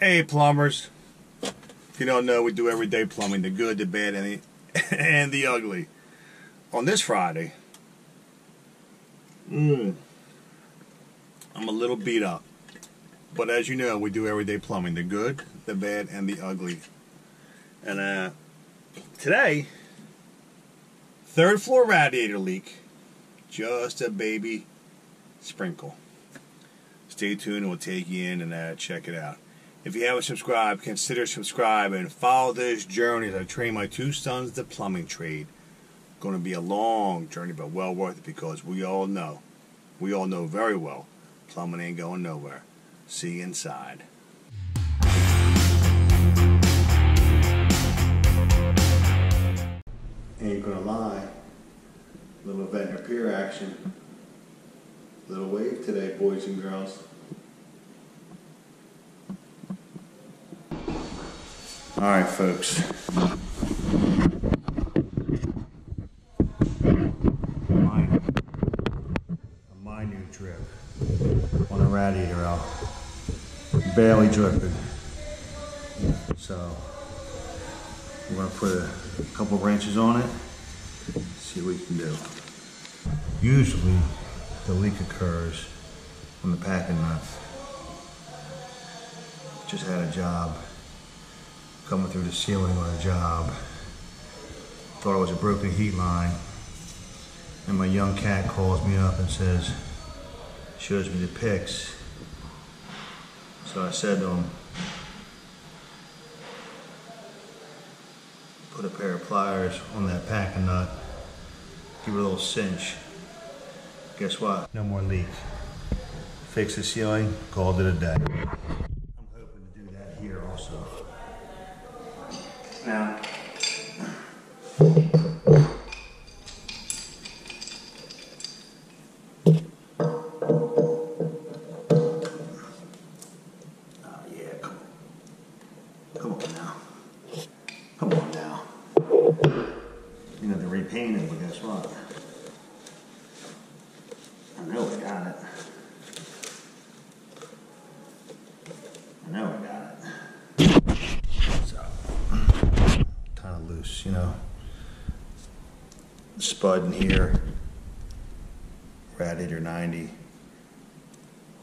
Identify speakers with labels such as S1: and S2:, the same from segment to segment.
S1: Hey, plumbers. If you don't know, we do everyday plumbing the good, the bad, and the, and the ugly. On this Friday, mm, I'm a little beat up. But as you know, we do everyday plumbing the good, the bad, and the ugly. And uh, today, third floor radiator leak. Just a baby sprinkle. Stay tuned, we'll take you in and uh, check it out. If you haven't subscribed, consider subscribing and follow this journey as I train my two sons the plumbing trade. Going to be a long journey, but well worth it because we all know, we all know very well, plumbing ain't going nowhere. See you inside. Ain't gonna lie, little Ventnor Pier action. Little wave today, boys and girls. All right, folks. My, my new drip on a radiator out. Barely dripping. So, we're gonna put a couple wrenches on it, see what we can do. Usually, the leak occurs from the packing nut. Just had a job coming through the ceiling on a job. Thought it was a broken heat line. And my young cat calls me up and says, shows me the pics. So I said to him, put a pair of pliers on that packing nut, give it a little cinch. Guess what? No more leak. Fix the ceiling, called it a day. Come on now. Come on now. You have to repaint it, but guess what? I know I got it. I know I got it. So, kind of loose, you know. Spud in here. Radiator 90.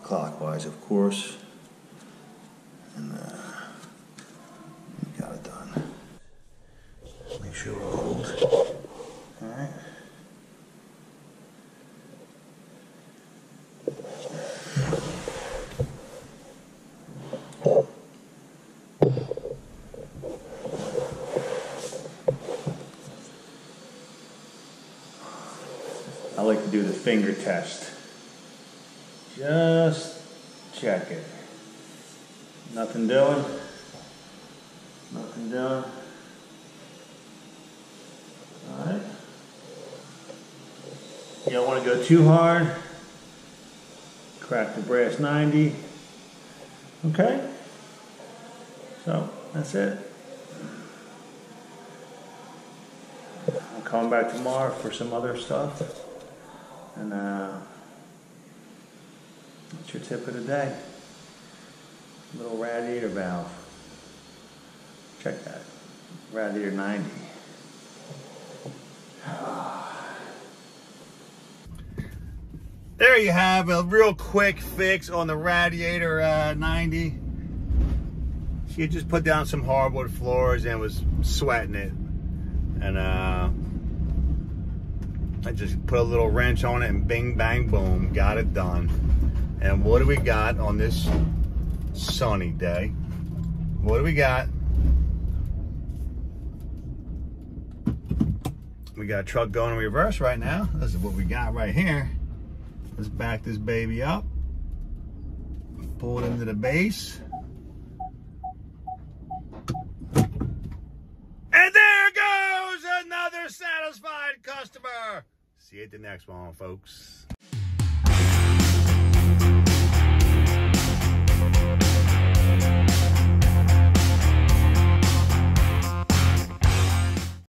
S1: Clockwise, of course. And, uh, got it done. Make sure it holds. Alright. I like to do the finger test. Just check it. Nothing doing. Nothing doing. Alright. You don't want to go too hard. Crack the brass 90. Okay? So, that's it. I'm coming back tomorrow for some other stuff. And uh, that's your tip of the day. Little radiator valve. Check that. Radiator 90. There you have a real quick fix on the radiator uh, 90. She had just put down some hardwood floors and was sweating it. And uh, I just put a little wrench on it and bing, bang, boom, got it done. And what do we got on this sunny day? What do we got? We got a truck going in reverse right now. This is what we got right here. Let's back this baby up. Pull it into the base. And there goes another satisfied customer. See you at the next one, folks.